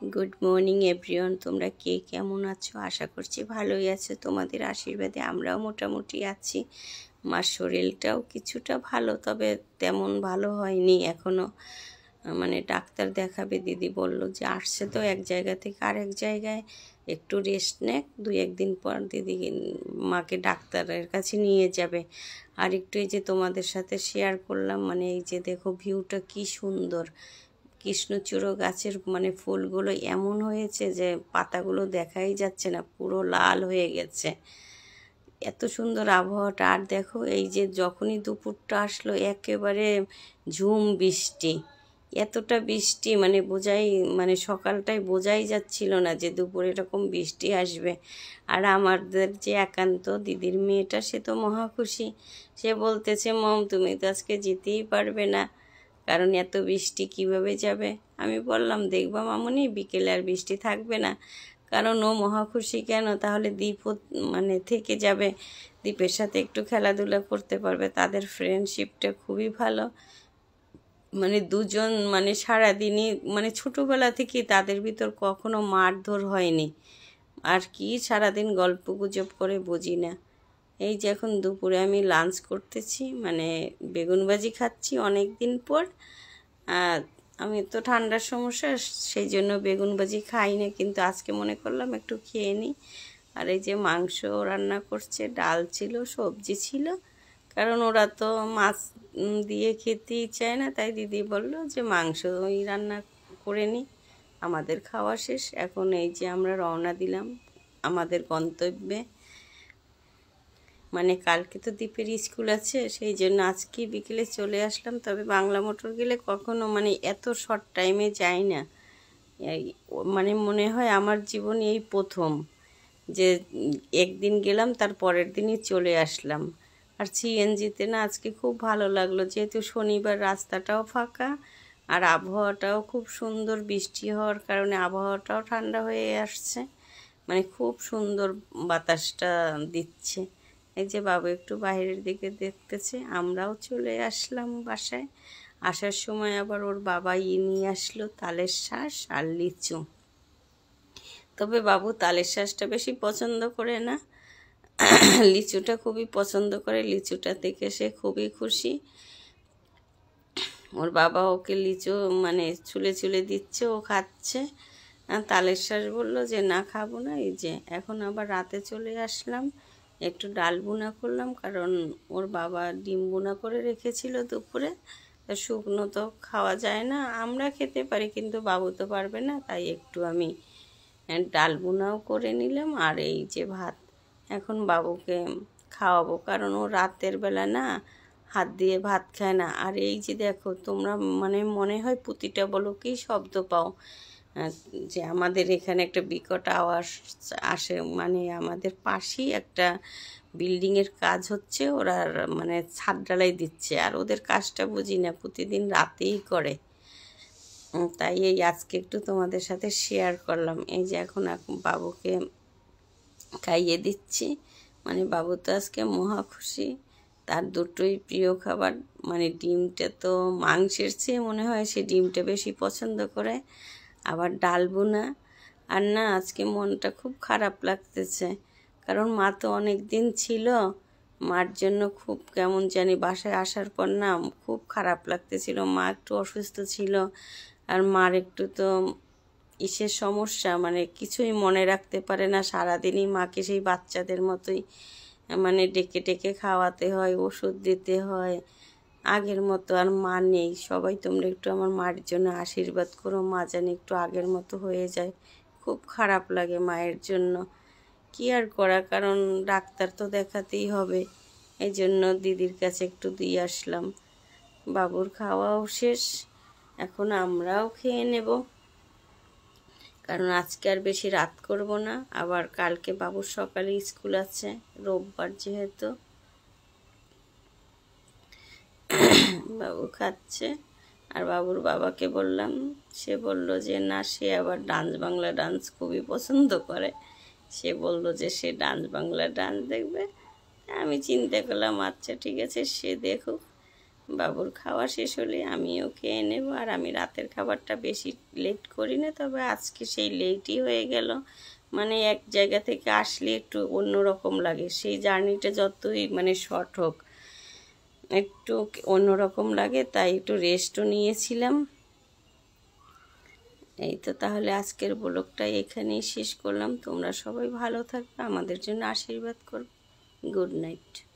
Good morning everyone তোমরা কে কেমন আছো? আশা করছি ভালোই আছো। তোমাদের আশীর্বাদে আমরাও মোটামুটি আছি। মার শরীরটাও কিছুটা ভালো, তবে তেমন ভালো হয়নি এখনও মানে ডাক্তার দেখাবে, দিদি বলল যে আসছে তো এক জায়গা থেকে আরেক জায়গায়। একটু রেস্ট নেক, দুই একদিন পর দিদি মাকে ডাক্তারের কাছে নিয়ে যাবে। আর একটু এই যে তোমাদের সাথে শেয়ার করলাম মানে এই যে দেখো ভিউটা কি সুন্দর। কৃষ্ণচূড়ো গাছের মানে ফুলগুলো এমন হয়েছে যে পাতাগুলো দেখাই যাচ্ছে না, পুরো লাল হয়ে গেছে। এত সুন্দর আবহাওয়াটা। আর দেখো, এই যে যখনই দুপুরটা আসলো, একেবারে ঝুম বৃষ্টি। এতটা বৃষ্টি মানে বোঝাই মানে সকালটাই বোঝাই যাচ্ছিল না যে দুপুর এরকম বৃষ্টি আসবে। আর আমাদের যে একান্ত দিদির মেয়েটা, সে তো মহা খুশি। সে বলতেছে, মম, তুমি তো আজকে যেতেই পারবে না। কারণ এত বৃষ্টি কীভাবে যাবে? আমি বললাম, দেখবা মামনি, বিকেলে আর বৃষ্টি থাকবে না। কারণ ও মহাখুশি কেন? তাহলে দ্বীপ মানে থেকে যাবে। দ্বীপের সাথে একটু খেলাধুলা করতে পারবে। তাদের ফ্রেন্ডশিপটা খুবই ভালো। মানে দুজন মানে সারাদিনই মানে ছোটোবেলা থেকেই তাদের ভিতর কখনো মারধর হয়নি। আর কি সারাদিন গল্প গুজব করে বুঝি না। এই যে এখন দুপুরে আমি লাঞ্চ করতেছি মানে বেগুন ভাজি খাচ্ছি অনেক দিন পর আমি তো ঠান্ডার সমস্যা, সেই জন্য বেগুন ভাজি খাই না কিন্তু আজকে মনে করলাম একটু খেয়ে নিই। আর এই যে মাংস রান্না করছে, ডাল ছিল, সবজি ছিল, কারণ ওরা তো মাছ দিয়ে খেতেই চায় না, তাই দিদি বলল যে মাংস ওই রান্না করে নিই। আমাদের খাওয়া শেষ, এখন এই যে আমরা রওনা দিলাম আমাদের গন্তব্যে। মানে কালকে তো দ্বীপের স্কুল আছে, সেই জন্য আজকে বিকেলে চলে আসলাম। তবে বাংলা মোটর গেলে কখনো মানে এত শর্ট টাইমে যাই না। মানে মনে হয় আমার জীবনে এই প্রথম যে একদিন গেলাম, তার পরের দিনই চলে আসলাম। আর সিএনজিতে না আজকে খুব ভালো লাগল, যেহেতু শনিবার রাস্তাটাও ফাঁকা আর আবহাওয়াটাও খুব সুন্দর, বৃষ্টি হওয়ার কারণে আবহাওয়াটাও ঠান্ডা হয়ে আসছে। মানে খুব সুন্দর বাতাসটা দিচ্ছে। এই যে বাবু একটু বাইরের দিকে দেখতেছে, আমরাও চলে আসলাম বাসায়। আসার সময় আবার ওর বাবা ই নিয়ে আসলো তালের শ্বাস আর লিচু। তবে বাবু তালের শ্বাসটা বেশি পছন্দ করে না। লিচুটা খুবই পছন্দ করে, লিচুটা দেখে সে খুবই খুশি। ওর বাবা ওকে লিচু মানে ছুলে ছুলে দিচ্ছে, ও খাচ্ছে। তালের শ্বাস বলল যে, না, খাব না। এই যে, এখন আবার রাতে চলে আসলাম। একটু ডাল বোনা করলাম, কারণ ওর বাবা ডিম বোনা করে রেখেছিল দুপুরে। তা শুকনো তো খাওয়া যায় না, আমরা খেতে পারি, কিন্তু বাবু তো পারবে না, তাই একটু আমি ডাল বোনাও করে নিলাম। আর এই যে ভাত, এখন বাবুকে খাওয়াবো, কারণ ও রাতের বেলা না হাত দিয়ে ভাত খায় না। আর এই যে দেখো, তোমরা মানে মনে হয় প্রতিটা বলো কি শব্দ পাও। যে আমাদের এখানে একটা বিকট আওয়াজ আসে মানে আমাদের পাশেই একটা বিল্ডিংয়ের কাজ হচ্ছে, ওরা মানে ছাদ ডালাই দিচ্ছে। আর ওদের কাজটা বুঝি না, প্রতিদিন রাতেই করে। তাই এই আজকে একটু তোমাদের সাথে শেয়ার করলাম। এই যে এখন বাবুকে খাইয়ে দিচ্ছি। মানে বাবু তো আজকে মহা খুশি। তার দুটোই প্রিয় খাবার। মানে ডিমটা তো মাংসের চেয়ে মনে হয় সে ডিমটা বেশি পছন্দ করে। আবার ডাল না। আর না, আজকে মনটা খুব খারাপ লাগতেছে। কারণ মা তো অনেক দিন ছিল। মার জন্য খুব কেমন জানি বাসায় আসার পর না খুব খারাপ লাগতেছিল। মা একটু অসুস্থ ছিল। আর মার একটু তো ইসের সমস্যা মানে কিছুই মনে রাখতে পারে না। সারাদিনই মাকে সেই বাচ্চাদের মতোই মানে ডেকে ডেকে খাওয়াতে হয়, ওষুধ দিতে হয়। আগের মতো আর মা নেই। সবাই তোমরা একটু আমার মার জন্য আশীর্বাদ করো। মা জানি একটু আগের মতো হয়ে যায়। খুব খারাপ লাগে মায়ের জন্য। কি আর করা? কারণ ডাক্তার তো দেখাতেই হবে। এই জন্য দিদির কাছে একটু দিয়ে আসলাম। বাবুর খাওয়াও শেষ। এখন আমরাও খেয়ে নেব। কারণ আজকে আর বেশি রাত করব না। আবার কালকে বাবুর সকালে স্কুল আছে। রোববার যেহেতু। বাবু খাচ্ছে। আর বাবুর বাবাকে বললাম, সে বলল যে, না, সে আবার ডান্স বাংলা ডান্স খুবই পছন্দ করে। সে বলল যে, সে ডান্স বাংলা ডান্স দেখবে? আমি চিন্তা করলাম আচ্ছা ঠিক আছে, সে দেখুক। বাবুর খাওয়া শেষ হলে আমিও খেয়ে নেব। আর আমি রাতের খাবারটা বেশি লেট করি না, তবে আজকে সেই লেটই হয়ে গেল। মানে এক জায়গা থেকে আসলে একটু অন্যরকম লাগে। সেই জার্নিটা যতই মানে শর্ট হোক একটু অন্যরকম লাগে, তাই একটু রেস্টও নিয়েছিলাম। এই তো তাহলে আজকের ব্লগটা এখানেই শেষ করলাম। তোমরা সবাই ভালো থাকবে, আমাদের জন্য আশীর্বাদ করবে গুড নাইট।